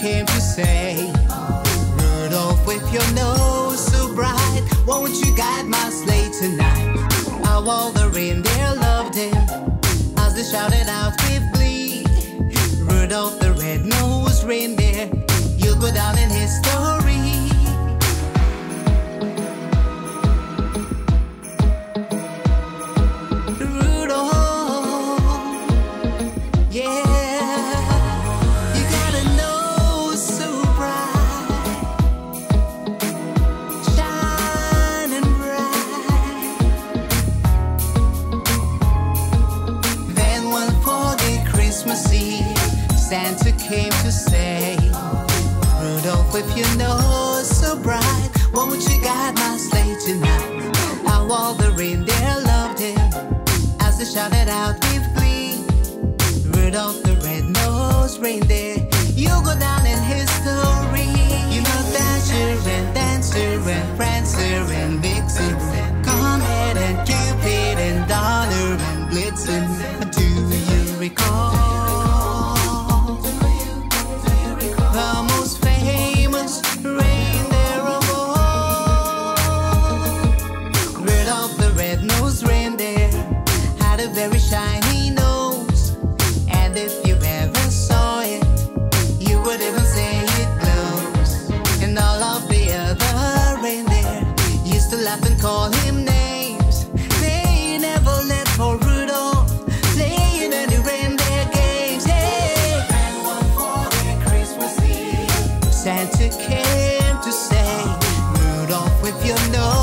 came to say, Rudolph, with your nose so bright, won't you guide my sleigh tonight? How all the reindeer loved him as they shouted out with glee. Rudolph the red-nosed reindeer, you'll go down in history. Rudolph, yeah, Santa came to say, Rudolph, with your nose so bright, won't you guide my sleigh tonight? How all the reindeer loved him as they shouted out with glee. Rudolph the red-nosed reindeer, you'll go down in history. You know Dasher and Dancer and Prancer and Vixen, Comet and Cupid and Donner and Blitzen. Do you recall? Call him names. They never let poor Rudolph play in any reindeer games. Hey! And one for their Christmas Eve, Santa came to say, Rudolph, with your nose